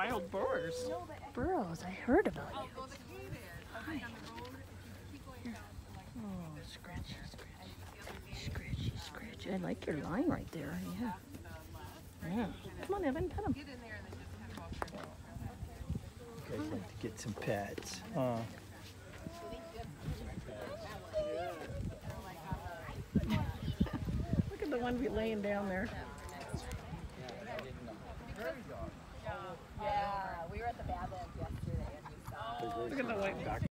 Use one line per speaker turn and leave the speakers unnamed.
wild boars.
Burros, I heard about you. Hi. Here. Oh, scratchy, scratchy, scratchy, scratchy. I like your line right there. Yeah. Yeah. Come on, Evan, pet him.
Get in there and then just kind of walk
You guys like to get some pets. Uh,
Look at the one laying down there.
Yeah, we were at the Badlands yesterday and we saw.
Look at the white.